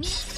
Me